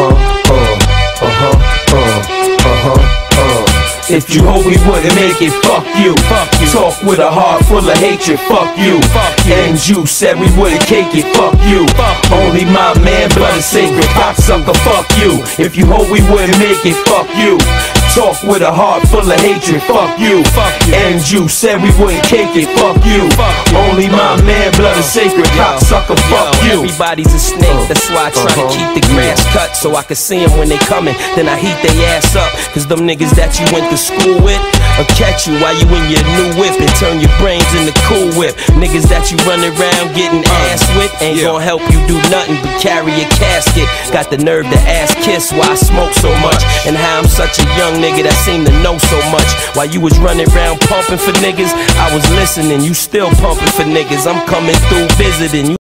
uh-huh, uh, uh-huh, uh, uh-huh, uh. If you hope we wouldn't make it, fuck you. Fuck you. Talk with a heart full of hatred, fuck you. Fuck you. And you said we wouldn't cake it, fuck you. Fuck you. Only my man, blood is sacred, cocksucker, fuck you. If you hope we wouldn't make it, fuck you. Talk with a heart full of hatred, fuck you. Fuck you. And you said we wouldn't cake it, fuck you. Fuck you. Only my man, blood is sacred, cocksucker, fuck Yo, you. Everybody's a snake, that's why I try to Uh-huh. keep the grass cut so I can see them when they coming. Then I heat their ass up, cause them niggas that you went to school with will catch you while you in your new whip turn your brains into cool whip. Niggas that you run around getting ass with ain't Uh, yeah. gonna help you do nothing but carry a casket. Got the nerve to ask kiss why I smoke so much and how I'm such a young nigga that seem to know so much. While you was running around pumping for niggas, I was listening, you still pumping for niggas. I'm coming through visiting you.